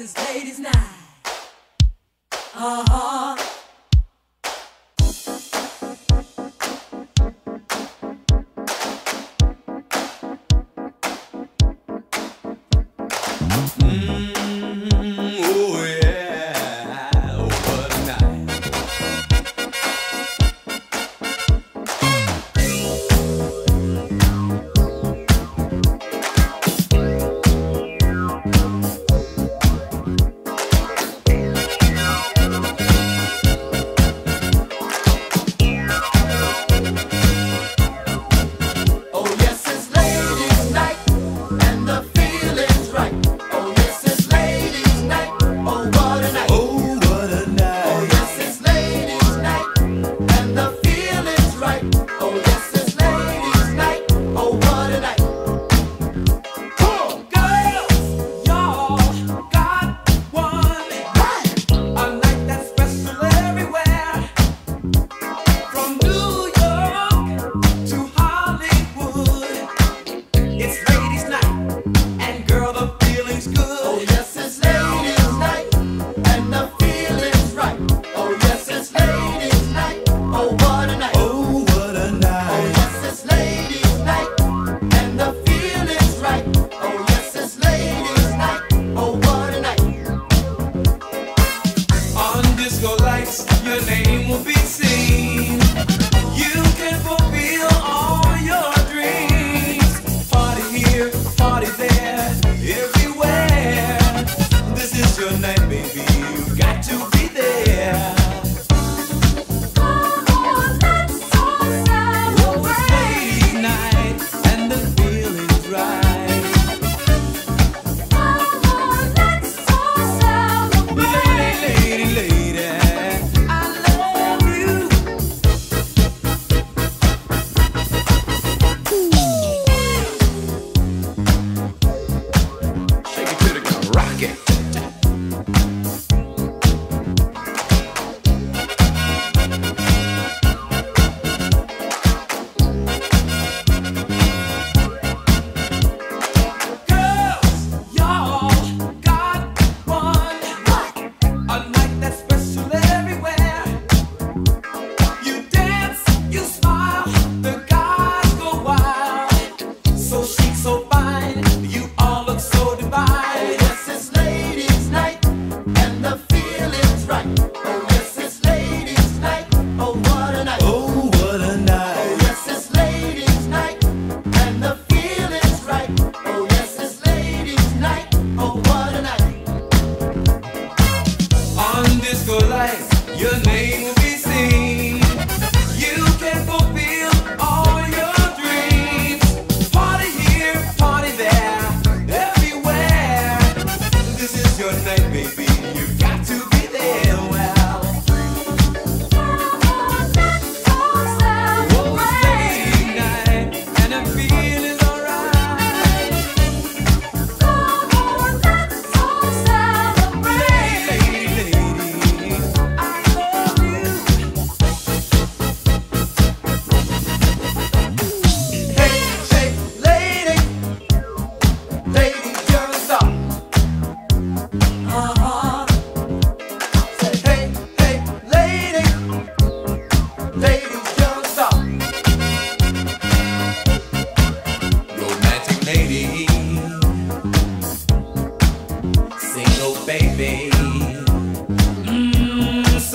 as late as night. Uh huh.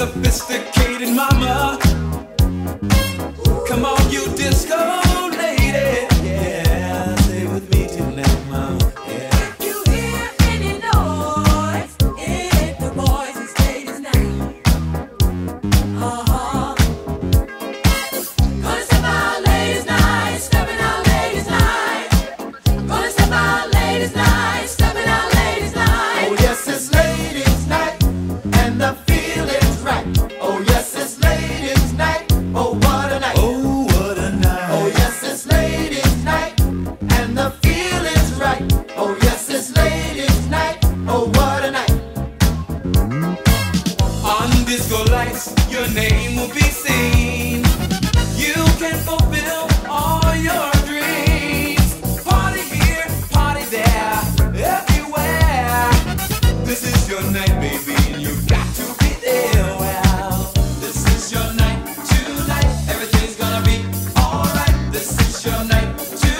sophisticated mama. Come on, you disco. Two. to